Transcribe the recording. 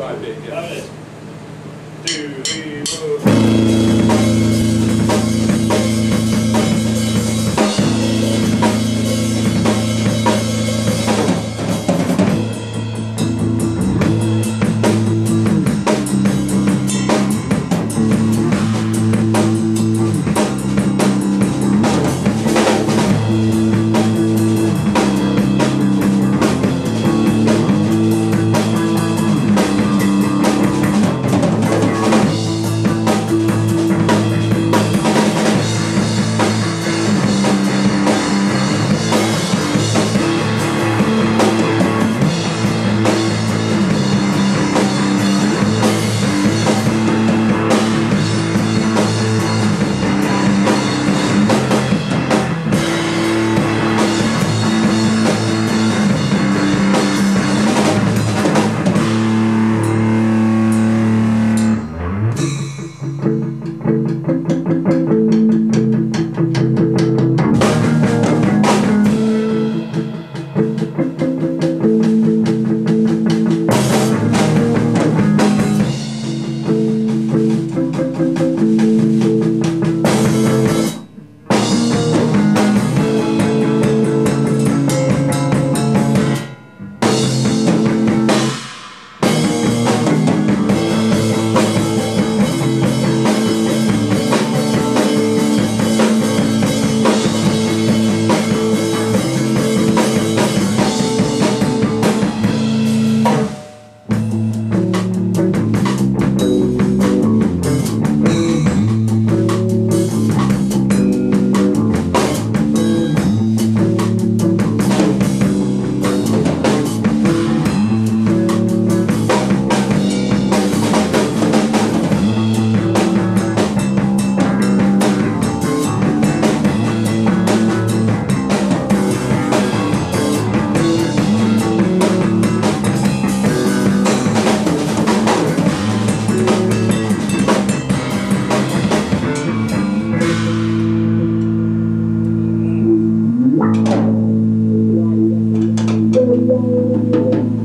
Five bit, yeah. It. Two, three, four. Yeah.